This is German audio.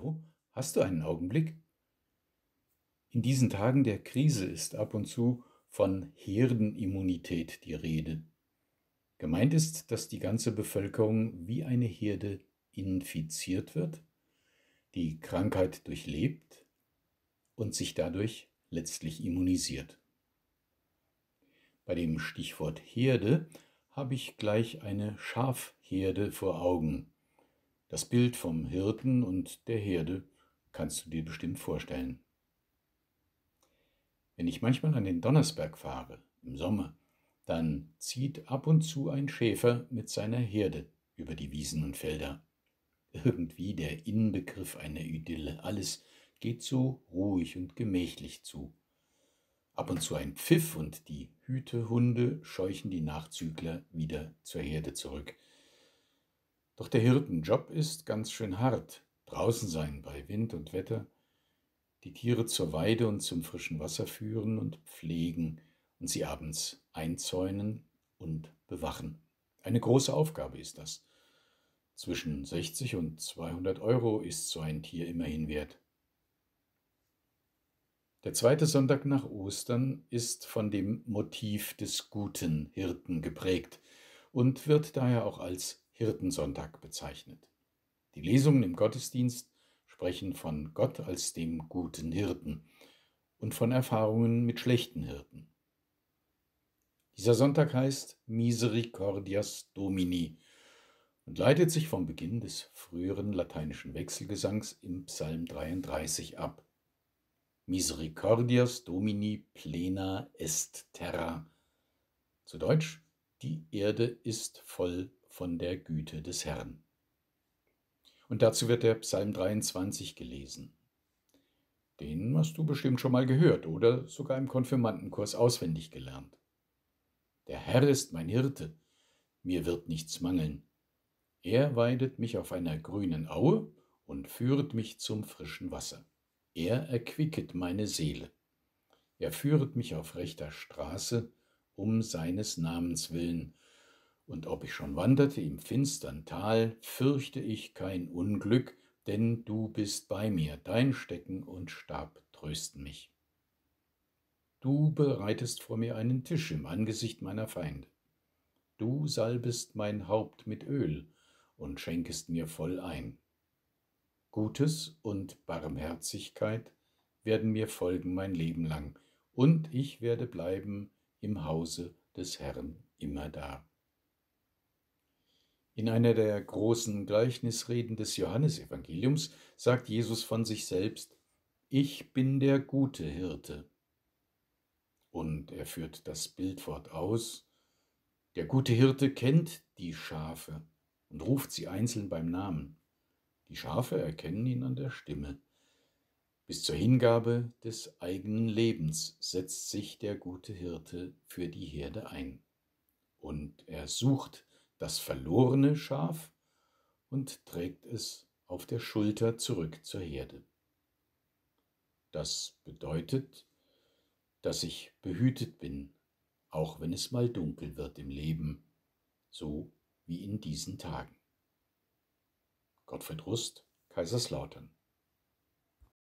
Hallo, hast du einen Augenblick? In diesen Tagen der Krise ist ab und zu von Herdenimmunität die Rede. Gemeint ist, dass die ganze Bevölkerung wie eine Herde infiziert wird, die Krankheit durchlebt und sich dadurch letztlich immunisiert. Bei dem Stichwort Herde habe ich gleich eine Schafherde vor Augen. Das Bild vom Hirten und der Herde kannst du dir bestimmt vorstellen. Wenn ich manchmal an den Donnersberg fahre, im Sommer, dann zieht ab und zu ein Schäfer mit seiner Herde über die Wiesen und Felder. Irgendwie der Inbegriff einer Idylle. Alles geht so ruhig und gemächlich zu. Ab und zu ein Pfiff und die Hütehunde scheuchen die Nachzügler wieder zur Herde zurück. Doch der Hirtenjob ist ganz schön hart. Draußen sein bei Wind und Wetter, die Tiere zur Weide und zum frischen Wasser führen und pflegen und sie abends einzäunen und bewachen. Eine große Aufgabe ist das. Zwischen 60 und 200 Euro ist so ein Tier immerhin wert. Der zweite Sonntag nach Ostern ist von dem Motiv des guten Hirten geprägt und wird daher auch als Hirtensonntag bezeichnet. Die Lesungen im Gottesdienst sprechen von Gott als dem guten Hirten und von Erfahrungen mit schlechten Hirten. Dieser Sonntag heißt Misericordias Domini und leitet sich vom Beginn des früheren lateinischen Wechselgesangs im Psalm 33 ab. Misericordias Domini plena est terra. Zu Deutsch, die Erde ist voll von der Güte des Herrn. Und dazu wird der Psalm 23 gelesen. Den hast du bestimmt schon mal gehört oder sogar im Konfirmandenkurs auswendig gelernt. Der Herr ist mein Hirte, mir wird nichts mangeln. Er weidet mich auf einer grünen Aue und führet mich zum frischen Wasser. Er erquicket meine Seele. Er führet mich auf rechter Straße um seines Namens willen, und ob ich schon wanderte im finstern Tal, fürchte ich kein Unglück, denn du bist bei mir, dein Stecken und Stab trösten mich. Du bereitest vor mir einen Tisch im Angesicht meiner Feinde. Du salbest mein Haupt mit Öl und schenkest mir voll ein. Gutes und Barmherzigkeit werden mir folgen mein Leben lang, und ich werde bleiben im Hause des Herrn immer da. In einer der großen Gleichnisreden des Johannesevangeliums sagt Jesus von sich selbst, Ich bin der gute Hirte. Und er führt das Bildwort aus, der gute Hirte kennt die Schafe und ruft sie einzeln beim Namen. Die Schafe erkennen ihn an der Stimme. Bis zur Hingabe des eigenen Lebens setzt sich der gute Hirte für die Herde ein. Und er sucht das verlorene Schaf und trägt es auf der Schulter zurück zur Herde. Das bedeutet, dass ich behütet bin, auch wenn es mal dunkel wird im Leben, so wie in diesen Tagen. Gottfried Rust, Kaiserslautern